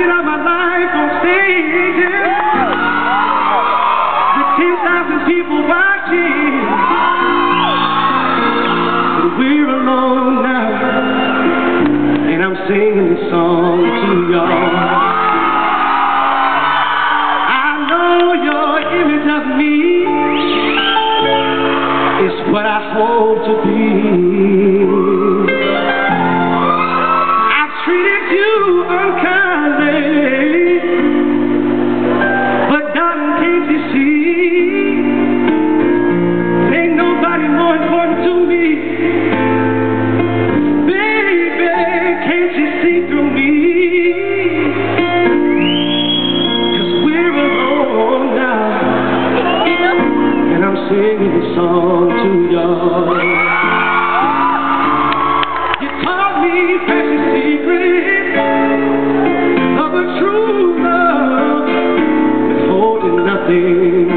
acted out my life on stage. With 10,000 people watching. And we're alone now. And I'm singing this song to y'all. I know your image of me is what I hope to be. Singing this song to y'all. You taught me precious secrets of a true love, withholding nothing.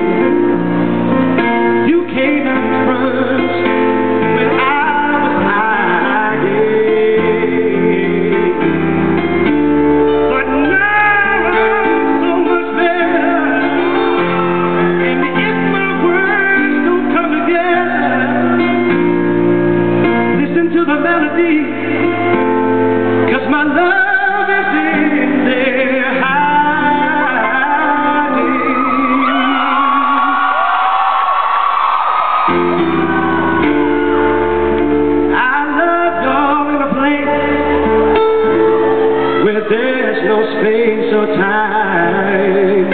There's no space or time.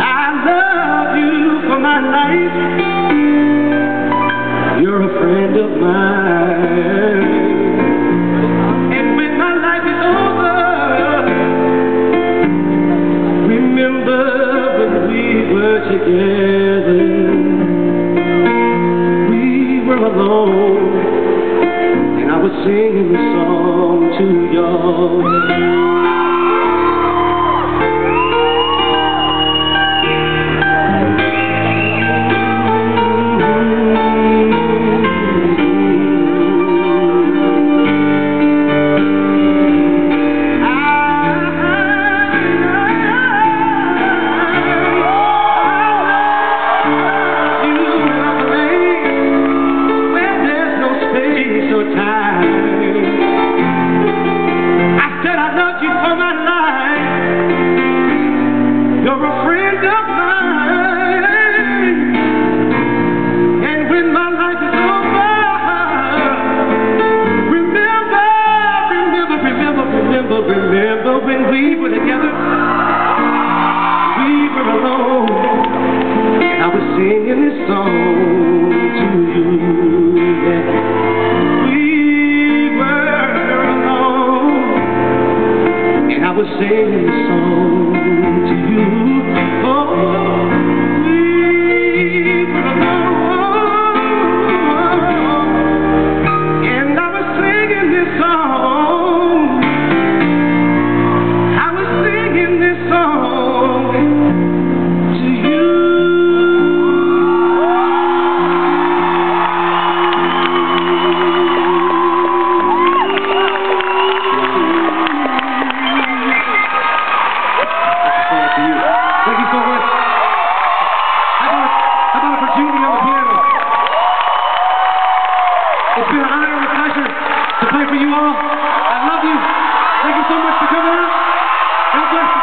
I love you for my life. You're a friend of mine. Together. We were alone, and I was singing a song to y'all. when we were together, we were alone. And I was singing this song to you. We were alone. And I was singing this song to you. Oh. oh, oh. pleasure to play for you all. I love you. Thank you so much for coming out. God bless you.